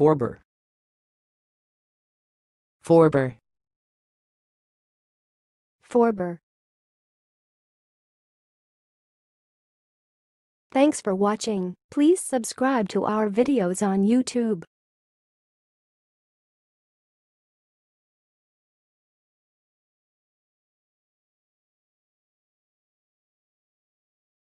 Forber. Forber. Forber. Thanks for watching. Please subscribe to our videos on YouTube.